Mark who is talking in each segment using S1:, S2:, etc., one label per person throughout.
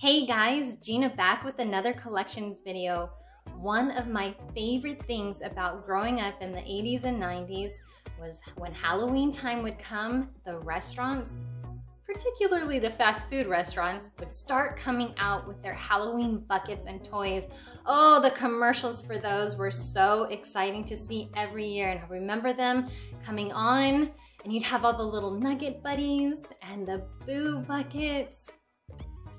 S1: Hey guys, Gina back with another collections video. One of my favorite things about growing up in the 80s and 90s was when Halloween time would come, the restaurants, particularly the fast food restaurants, would start coming out with their Halloween buckets and toys. Oh, the commercials for those were so exciting to see every year and I remember them coming on and you'd have all the little nugget buddies and the boo buckets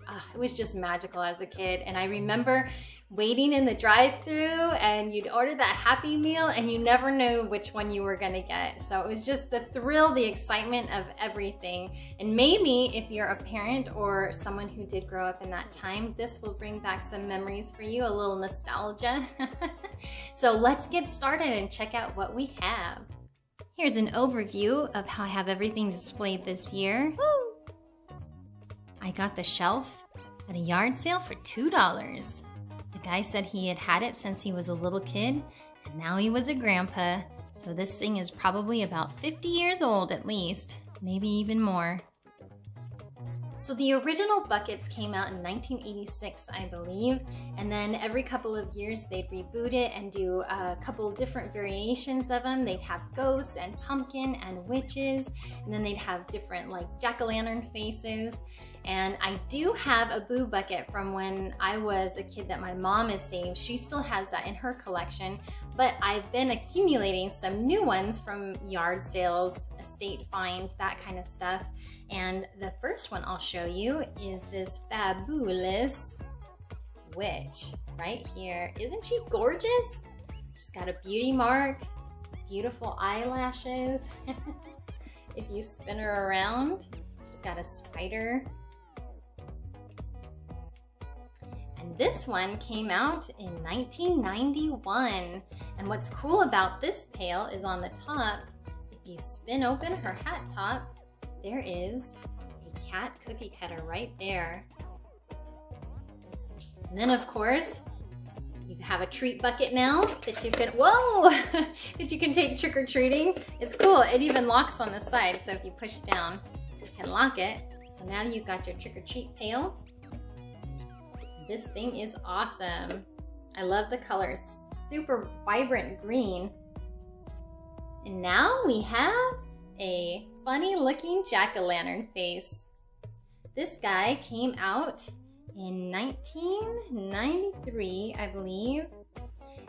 S1: uh, it was just magical as a kid. And I remember waiting in the drive through and you'd order that Happy Meal and you never knew which one you were gonna get. So it was just the thrill, the excitement of everything. And maybe if you're a parent or someone who did grow up in that time, this will bring back some memories for you, a little nostalgia. so let's get started and check out what we have. Here's an overview of how I have everything displayed this year. Woo! I got the shelf at a yard sale for $2. The guy said he had had it since he was a little kid, and now he was a grandpa, so this thing is probably about 50 years old at least, maybe even more. So the original buckets came out in 1986, I believe, and then every couple of years they'd reboot it and do a couple different variations of them. They'd have ghosts and pumpkin and witches, and then they'd have different like jack-o'-lantern faces. And I do have a boo bucket from when I was a kid that my mom has saved. She still has that in her collection, but I've been accumulating some new ones from yard sales, estate finds, that kind of stuff. And the first one I'll show you is this fabulous witch right here. Isn't she gorgeous? She's got a beauty mark, beautiful eyelashes. if you spin her around, she's got a spider. This one came out in 1991. And what's cool about this pail is on the top, if you spin open her hat top, there is a cat cookie cutter right there. And then of course, you have a treat bucket now that you can, whoa, that you can take trick-or-treating. It's cool, it even locks on the side. So if you push it down, you can lock it. So now you've got your trick-or-treat pail. This thing is awesome. I love the color, it's super vibrant green. And now we have a funny looking jack-o'-lantern face. This guy came out in 1993, I believe.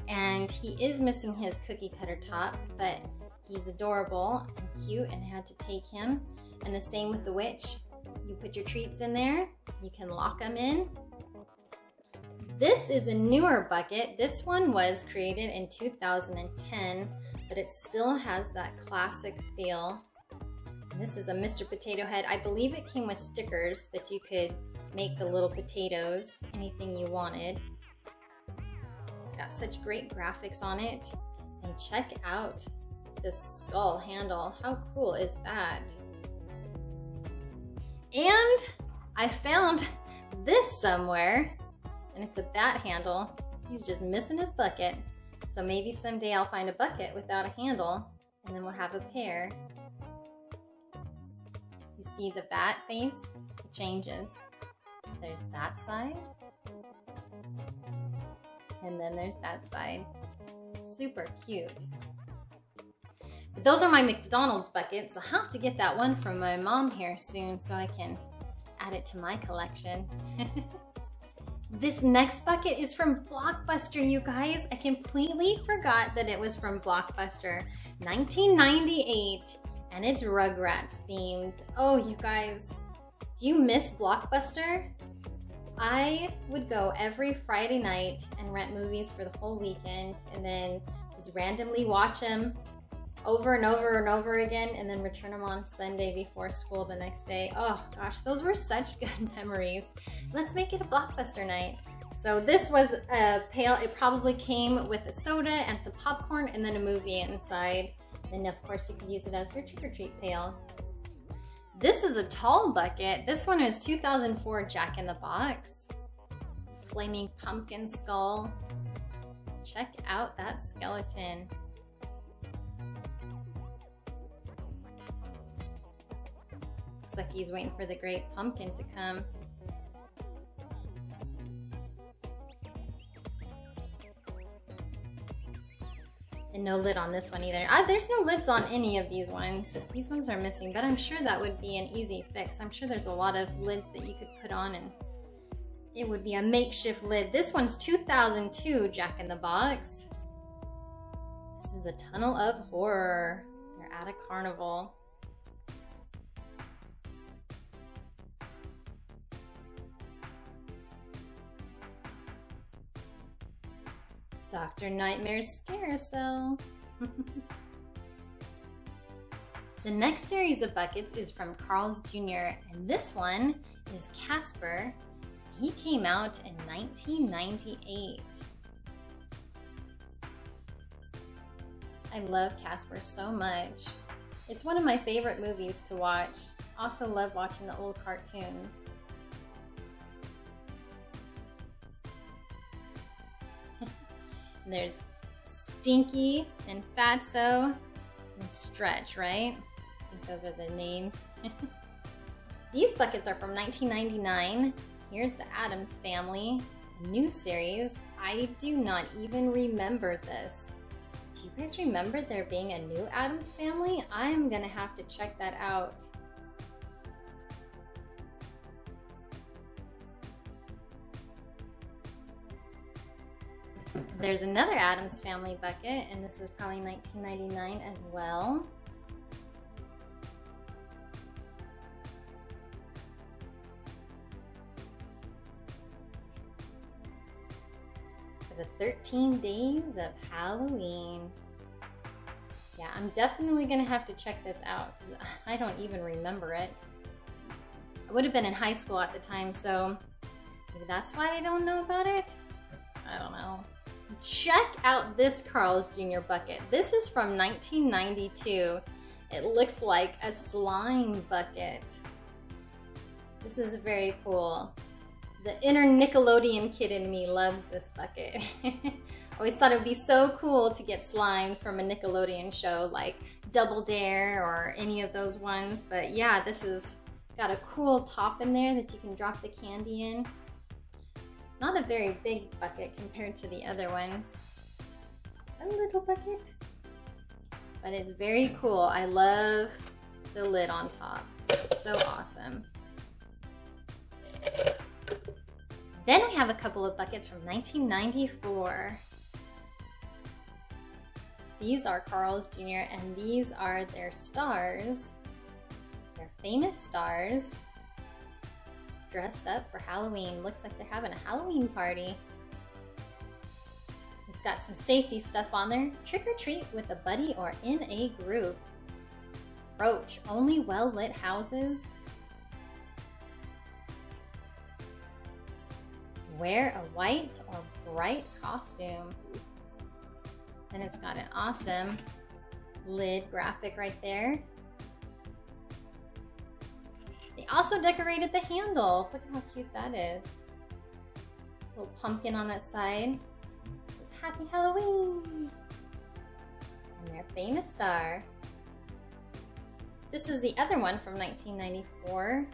S1: And he is missing his cookie cutter top, but he's adorable and cute and I had to take him. And the same with the witch. You put your treats in there, you can lock them in. This is a newer bucket. This one was created in 2010 but it still has that classic feel. This is a Mr. Potato Head. I believe it came with stickers that you could make the little potatoes, anything you wanted. It's got such great graphics on it. And check out this skull handle. How cool is that? And I found this somewhere, and it's a bat handle. He's just missing his bucket. So maybe someday I'll find a bucket without a handle and then we'll have a pair. You see the bat face? It changes. So there's that side. And then there's that side. Super cute. But those are my McDonald's buckets. I'll have to get that one from my mom here soon so I can add it to my collection. This next bucket is from Blockbuster, you guys. I completely forgot that it was from Blockbuster. 1998, and it's Rugrats themed. Oh, you guys, do you miss Blockbuster? I would go every Friday night and rent movies for the whole weekend and then just randomly watch them over and over and over again and then return them on Sunday before school the next day. Oh gosh, those were such good memories. Let's make it a blockbuster night. So this was a pail, it probably came with a soda and some popcorn and then a movie inside. And of course you could use it as your trick-or-treat pail. This is a tall bucket. This one is 2004 Jack in the Box. Flaming pumpkin skull. Check out that skeleton. Looks like he's waiting for the great pumpkin to come. And no lid on this one either. Ah, there's no lids on any of these ones. These ones are missing, but I'm sure that would be an easy fix. I'm sure there's a lot of lids that you could put on and it would be a makeshift lid. This one's 2002 Jack in the Box. This is a tunnel of horror. They're at a carnival. Dr. Nightmare's Scarecell. the next series of buckets is from Carl's Jr. and this one is Casper. He came out in 1998. I love Casper so much. It's one of my favorite movies to watch. Also love watching the old cartoons. There's Stinky and Fatso and Stretch, right? Those are the names. These buckets are from 1999. Here's the Addams Family, new series. I do not even remember this. Do you guys remember there being a new Addams Family? I'm gonna have to check that out. There's another Addams Family bucket, and this is probably 1999 as well. For the 13 days of Halloween. Yeah, I'm definitely gonna have to check this out because I don't even remember it. I would have been in high school at the time, so maybe that's why I don't know about it. I don't know. Check out this Carl's Jr. bucket. This is from 1992. It looks like a slime bucket. This is very cool. The inner Nickelodeon kid in me loves this bucket. I always thought it would be so cool to get slime from a Nickelodeon show like Double Dare or any of those ones. But yeah, this has got a cool top in there that you can drop the candy in. Not a very big bucket compared to the other ones. a little bucket, but it's very cool. I love the lid on top. It's so awesome. Then we have a couple of buckets from 1994. These are Carl's Jr. and these are their stars. They're famous stars dressed up for Halloween. Looks like they're having a Halloween party. It's got some safety stuff on there. Trick or treat with a buddy or in a group. Approach only well-lit houses. Wear a white or bright costume. And it's got an awesome lid graphic right there. Also decorated the handle. Look at how cute that is. Little pumpkin on that side. It says Happy Halloween. And their famous star. This is the other one from 1994.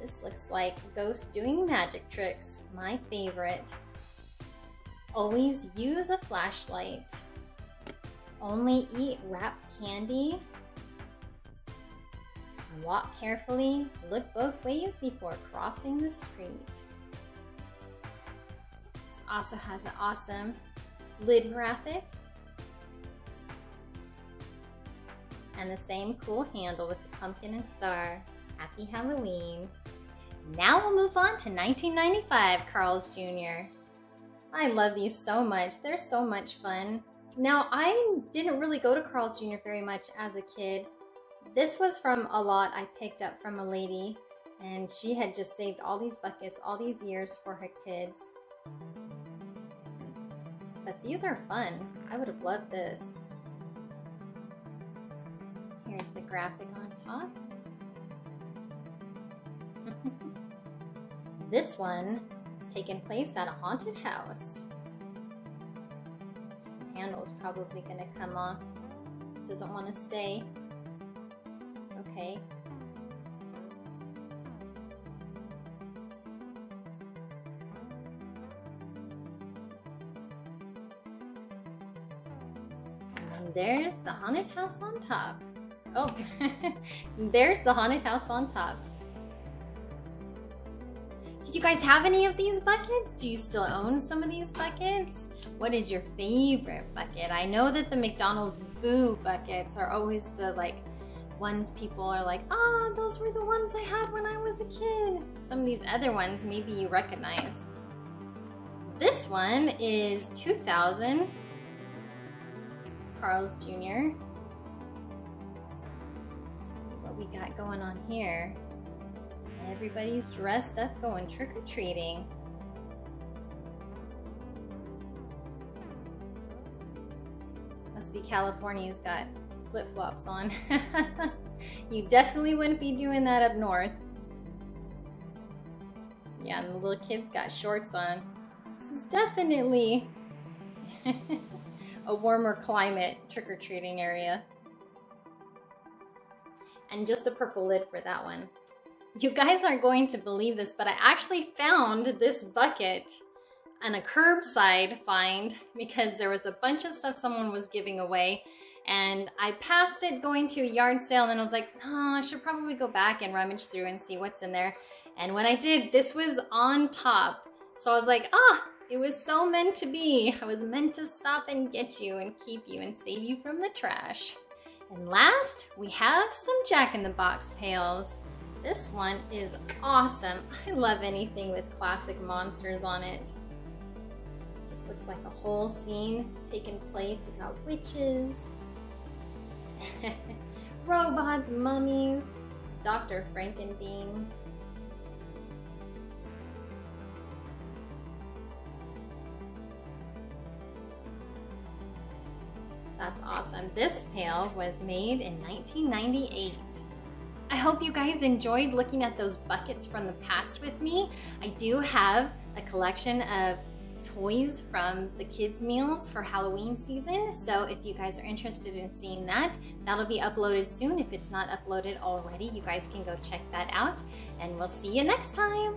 S1: This looks like Ghost doing magic tricks. My favorite. Always use a flashlight. Only eat wrapped candy Walk carefully, look both ways before crossing the street. This also has an awesome lid graphic and the same cool handle with the pumpkin and star. Happy Halloween. Now we'll move on to 1995 Carl's Jr. I love these so much. They're so much fun. Now, I didn't really go to Carl's Jr. very much as a kid. This was from a lot I picked up from a lady and she had just saved all these buckets all these years for her kids. But these are fun. I would have loved this. Here's the graphic on top. this one is taking place at a haunted house. The handle is probably going to come off. Doesn't want to stay okay? And there's the haunted house on top. Oh, there's the haunted house on top. Did you guys have any of these buckets? Do you still own some of these buckets? What is your favorite bucket? I know that the McDonald's Boo buckets are always the like ones people are like, ah, oh, those were the ones I had when I was a kid. Some of these other ones maybe you recognize. This one is 2000 Carl's Jr. Let's see what we got going on here. Everybody's dressed up going trick-or-treating. Must be California's got flip-flops on. you definitely wouldn't be doing that up north. Yeah, and the little kids got shorts on. This is definitely a warmer climate trick-or-treating area. And just a purple lid for that one. You guys aren't going to believe this, but I actually found this bucket on a curbside find because there was a bunch of stuff someone was giving away and I passed it going to a yard sale and I was like, oh, I should probably go back and rummage through and see what's in there. And when I did, this was on top. So I was like, ah, it was so meant to be. I was meant to stop and get you and keep you and save you from the trash. And last, we have some Jack-in-the-Box pails. This one is awesome. I love anything with classic monsters on it. This looks like a whole scene taking place. You got witches, robots, mummies, Dr. Frankenbeans. That's awesome. This pail was made in 1998. I hope you guys enjoyed looking at those buckets from the past with me. I do have a collection of toys from the kids meals for Halloween season. So if you guys are interested in seeing that, that'll be uploaded soon. If it's not uploaded already, you guys can go check that out and we'll see you next time.